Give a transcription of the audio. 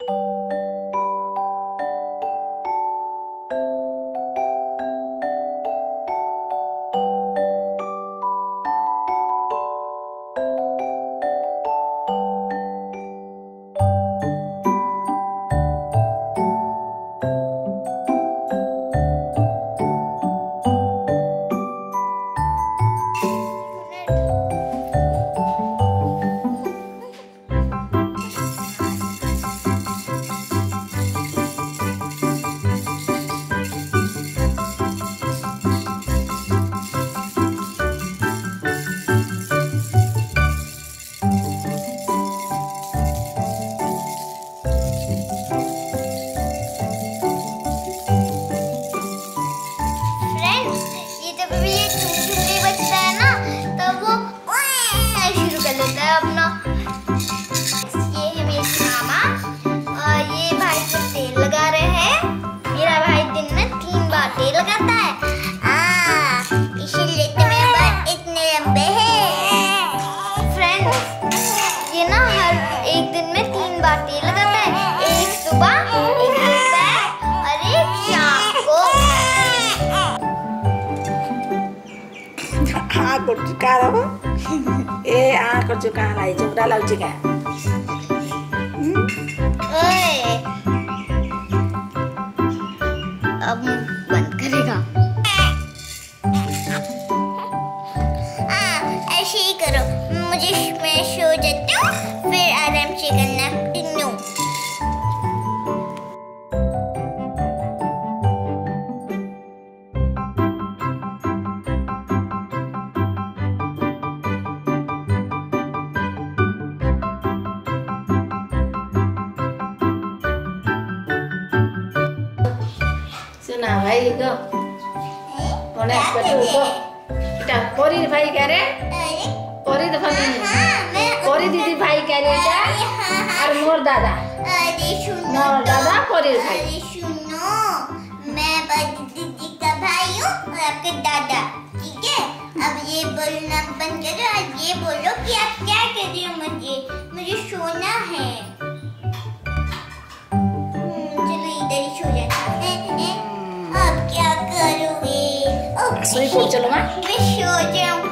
you କରୁଛୁ କାହାର ଏ ଆ କରୁଛୁ କାହା ଲାଗି ଚଉଡ଼ା ଲାଗୁଛି କା अब बंद करेगा ऐसे ही करो मुझे मैं सो जाती हूँ फिर आराम से करना भाई इगो ओने पेटू को इटा परी भाई कह करे परी दफ़ा नहीं। परी दीदी भाई कह करे इटा और मोर दादा। अरे सुनो मोर दादा, परी भाई। अरे सुनो, मैं बड़ी दीदी का भाई हूँ और आपके दादा, ठीक है? अब ये बोलना बंद करो, आज ये बोलो कि आप क्या कह रहे हो मुझे? मुझे सोना है। हम्म, चलो इधर ही सो जाते हैं अब क्या करोगे सोई पड़ चलो माँ मैं सो जाऊँ